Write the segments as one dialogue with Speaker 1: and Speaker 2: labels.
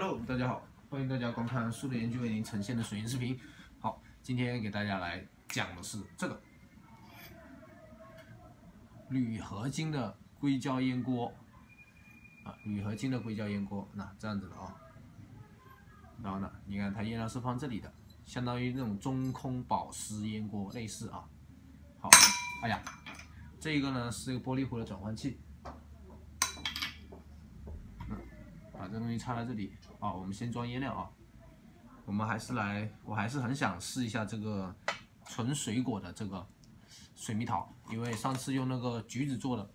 Speaker 1: Hello，大家好，欢迎大家观看数理研究为您呈现的水银视频。好，今天给大家来讲的是这个铝合金的硅胶烟锅啊，铝合金的硅胶烟锅，那这样子的啊。然后呢，你看它烟料是放这里的，相当于那种中空保湿烟锅类似啊。好，哎呀，这个呢是一个玻璃壶的转换器。把这东西插在这里啊，我们先装烟料啊。我们还是来，我还是很想试一下这个纯水果的这个水蜜桃，因为上次用那个橘子做的，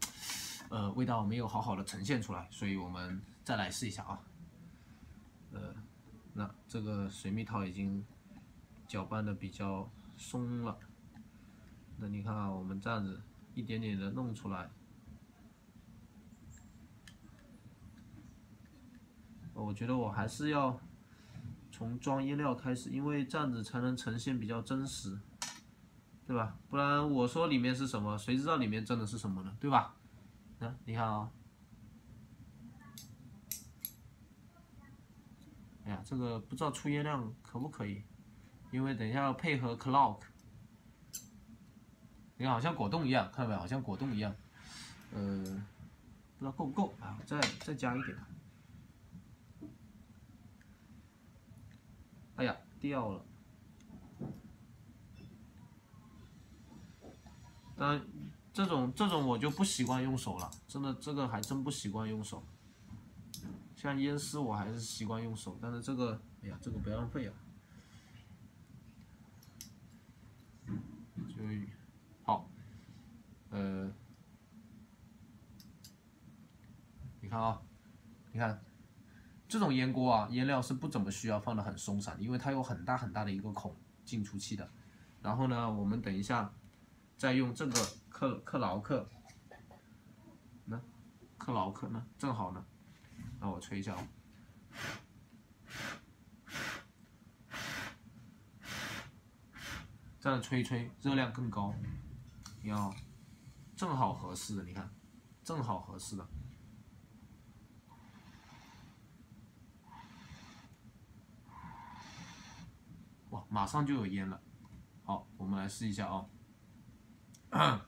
Speaker 1: 呃，味道没有好好的呈现出来，所以我们再来试一下啊。呃，那这个水蜜桃已经搅拌的比较松了，那你看啊，我们这样子一点点的弄出来。我觉得我还是要从装烟料开始，因为这样子才能呈现比较真实，对吧？不然我说里面是什么，谁知道里面真的是什么呢？对吧？嗯，你看啊，哎呀，这个不知道出烟量可不可以，因为等一下要配合 clock，你看好像果冻一样，看到没有？好像果冻一样，呃，不知道够不够啊？再再加一点。哎呀，掉了！但这种这种我就不习惯用手了，真的这个还真不习惯用手。像烟丝我还是习惯用手，但是这个，哎呀，这个不要浪费啊！就好，呃，你看啊，你看。这烟锅啊，烟料是不怎么需要放的很松散，因为它有很大很大的一个孔进出气的。然后呢，我们等一下再用这个克克劳克，那克劳克呢，正好呢，让我吹一下哦，这样吹一吹，热量更高，你要正好合适的，你看，正好合适的。哇，马上就有烟了。好，我们来试一下啊。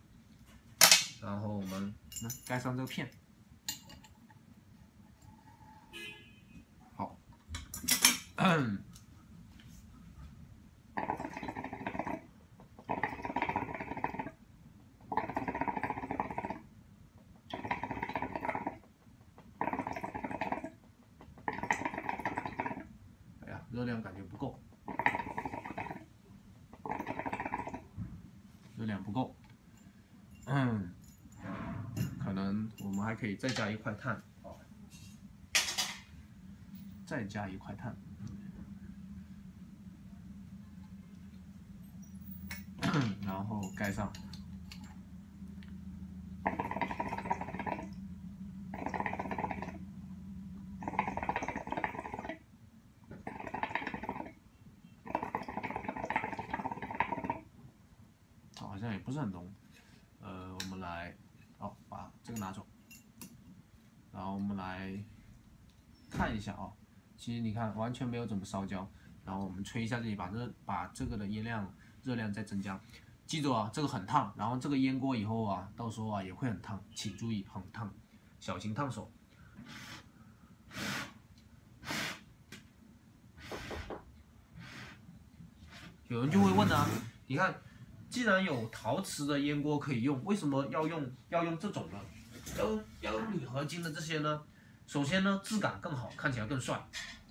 Speaker 1: 然后我们来盖上这个片。好。哎呀，热量感觉不够。热量不够，嗯，可能我们还可以再加一块碳，再加一块碳，然后盖上。好像也不是很浓，呃，我们来，好，把这个拿走，然后我们来看一下啊，其实你看完全没有怎么烧焦，然后我们吹一下这里，把这把这个的烟量热量再增加，记住啊，这个很烫，然后这个烟锅以后啊，到时候啊也会很烫，请注意很烫，小心烫手。有人就会问啊，你看。既然有陶瓷的烟锅可以用，为什么要用要用这种呢？要要用铝合金的这些呢？首先呢，质感更好，看起来更帅，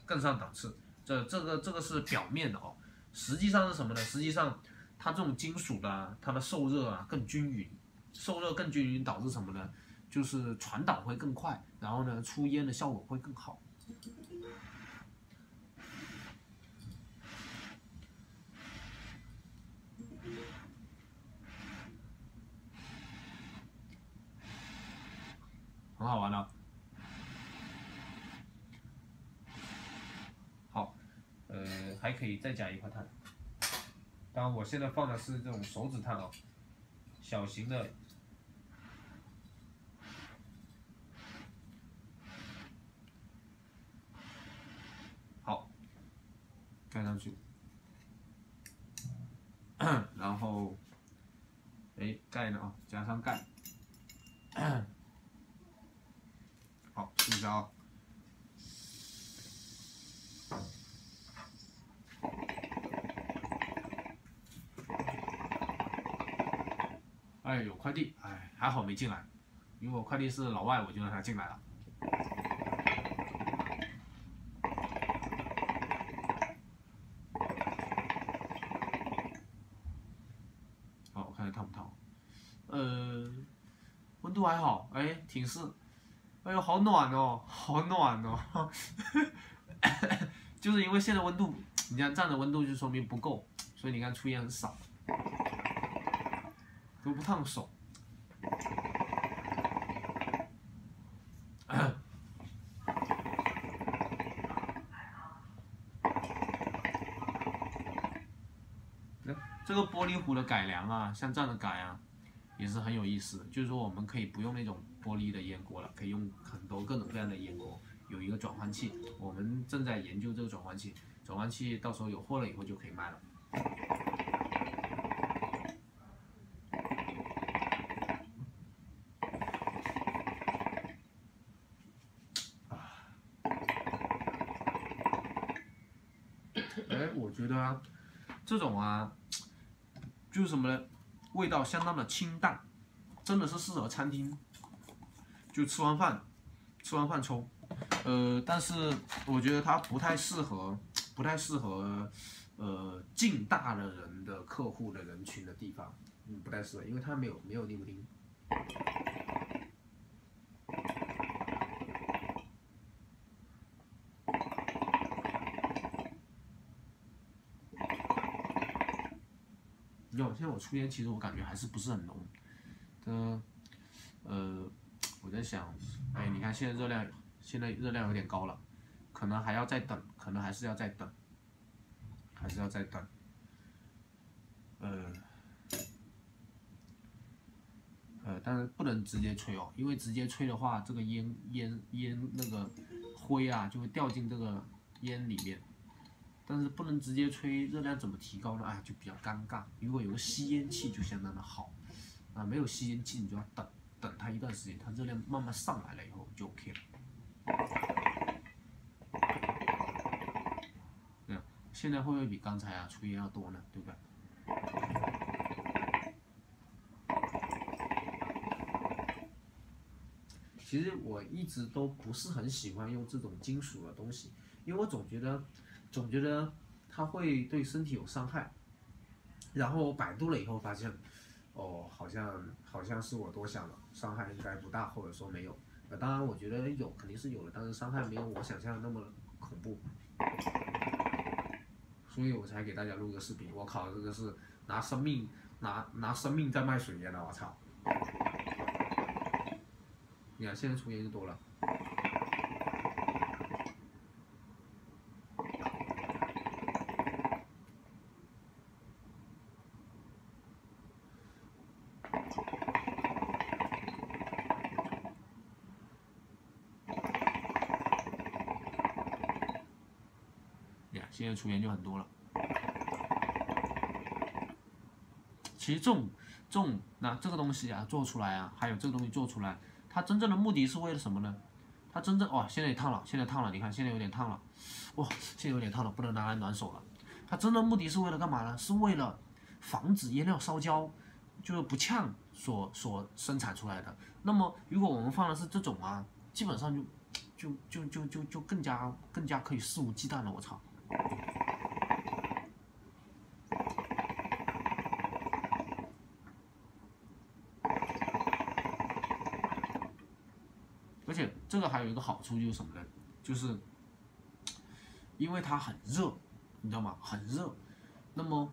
Speaker 1: 更上档次。这这个这个是表面的哦，实际上是什么呢？实际上它这种金属的，它的受热啊更均匀，受热更均匀导致什么呢？就是传导会更快，然后呢出烟的效果会更好。很好玩的，好，呃，还可以再加一块碳。当然，我现在放的是这种手指碳哦，小型的。好盖上去，然后，哎，盖呢啊，加上盖，好，试一下啊。哎，有快递，哎，还好没进来。如果快递是老外，我就让他进来了。好，我看看烫不烫。呃，温度还好，哎，挺是，哎呦，好暖哦，好暖哦。就是因为现在温度，你看这样的温度就说明不够，所以你看出烟很少。都不烫手，这个玻璃壶的改良啊，像这样的改啊，也是很有意思。就是说，我们可以不用那种玻璃的烟锅了，可以用很多各种各样的烟锅，有一个转换器。我们正在研究这个转换器，转换器到时候有货了以后就可以卖了。哎，我觉得这种啊，就是什么呢？味道相当的清淡，真的是适合餐厅，就吃完饭，吃完饭抽。呃，但是我觉得它不太适合，不太适合，呃，劲大的人的客户的人群的地方，嗯，不太适合，因为它没有没有尼古丁。现在我抽烟，其实我感觉还是不是很浓。的，呃，我在想，哎，你看现在热量，现在热量有点高了，可能还要再等，可能还是要再等，还是要再等。呃，呃，但是不能直接吹哦，因为直接吹的话，这个烟烟烟那个灰啊，就会掉进这个烟里面。但是不能直接吹，热量怎么提高呢？哎，就比较尴尬。如果有个吸烟器就相当的好，啊，没有吸烟器你就要等等它一段时间，它热量慢慢上来了以后就 OK 了。嗯，现在会不会比刚才啊抽烟要多呢？对不对？其实我一直都不是很喜欢用这种金属的东西，因为我总觉得。总觉得它会对身体有伤害，然后百度了以后发现，哦，好像好像是我多想了，伤害应该不大，或者说没有。呃，当然我觉得有肯定是有的，但是伤害没有我想象的那么恐怖，所以我才给大家录个视频。我靠，这个是拿生命拿拿生命在卖水烟的，我操！你看现在抽烟就多了。现在出烟就很多了。其实这种这种那这个东西啊做出来啊，还有这个东西做出来，它真正的目的是为了什么呢？它真正哦，现在也烫了，现在烫了，你看现在有点烫了，哇，现在有点烫了，不能拿来暖手了。它真正目的是为了干嘛呢？是为了防止烟料烧焦，就是不呛所所生产出来的。那么如果我们放的是这种啊，基本上就就就就就就更加更加可以肆无忌惮了。我操！而且这个还有一个好处就是什么呢？就是因为它很热，你知道吗？很热，那么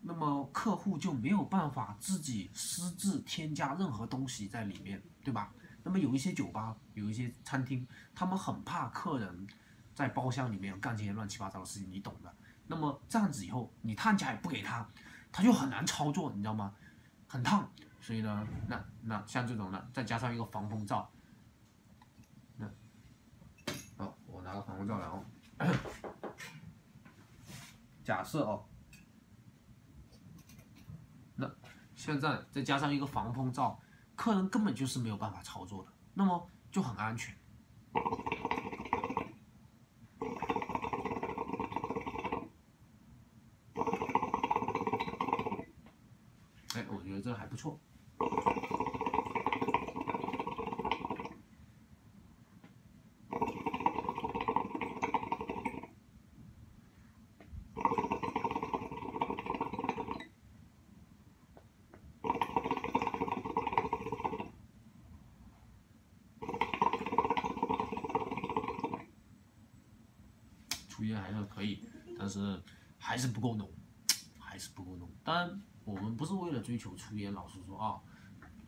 Speaker 1: 那么客户就没有办法自己私自添加任何东西在里面，对吧？那么有一些酒吧，有一些餐厅，他们很怕客人。在包厢里面干这些乱七八糟的事情，你懂的。那么这样子以后，你碳夹也不给他，他就很难操作，你知道吗？很烫。所以呢，那那像这种呢，再加上一个防风罩，那，好，我拿个防风罩来哦。假设哦，那现在再加上一个防风罩，客人根本就是没有办法操作的，那么就很安全。哎，我觉得这还不错。粗烟还是可以，但是还是不够浓，还是不够浓。但，我们不是为了追求出烟，老实说啊，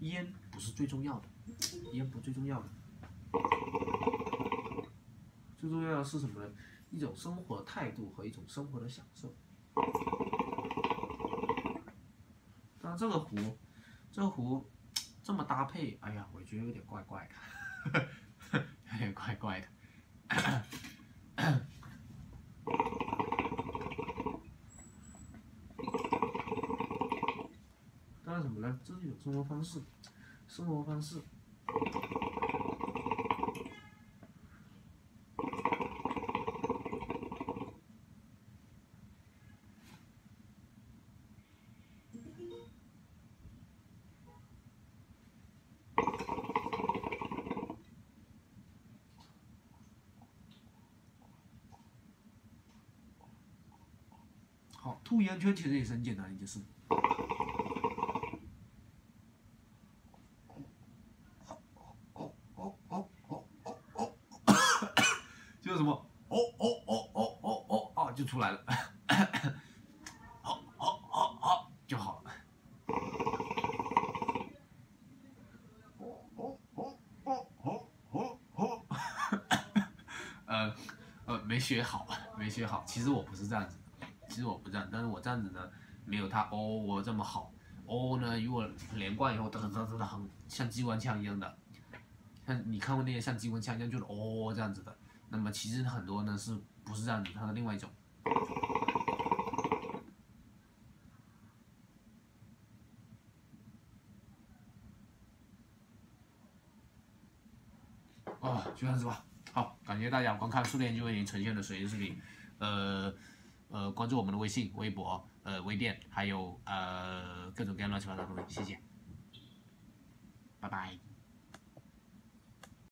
Speaker 1: 烟不是最重要的，烟不最重要的，最重要的是什么呢？一种生活态度和一种生活的享受。当然，这个壶，这个壶这么搭配，哎呀，我觉得有点怪怪的，有点怪怪的。当然什么呢？这是一种生活方式，生活方式。好，吐烟圈其实也是很简单的一件事。就是什么，哦哦哦哦哦哦啊，就出来了，好好好好就好了。哦哦哦哦哦哦哦，呃呃，没学好，没学好。其实我不是这样子，其实我不这样，但是我这样子呢，没有他哦我这么好。哦呢，如果连贯以后，噔噔噔噔很像机关枪一样的，像你看过那些像机关枪一样，就是哦这样子的。那么其实很多呢是不是这样子？它的另外一种。哦，就这样子吧。感谢大家观看数链就为您呈现的水印视频。呃呃，关注我们的微信、微博、呃微店，还有呃各种各样乱七八糟的东西。谢谢，